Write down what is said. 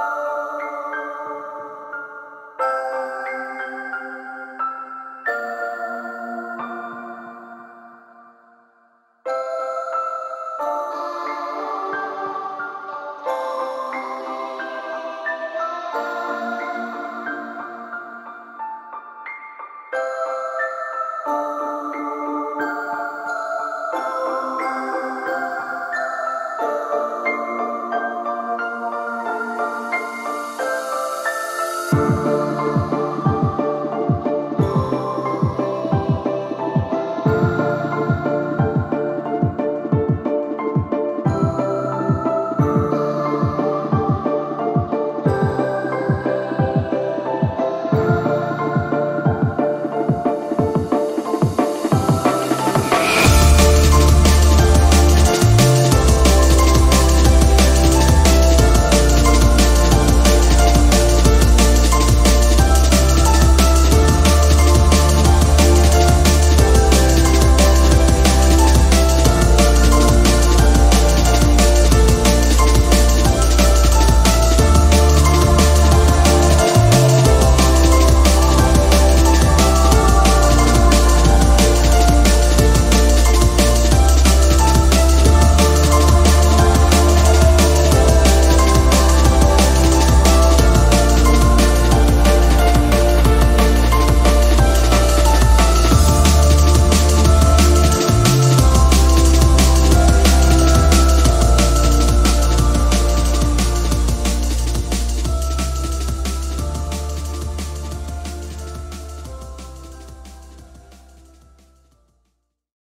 Oh.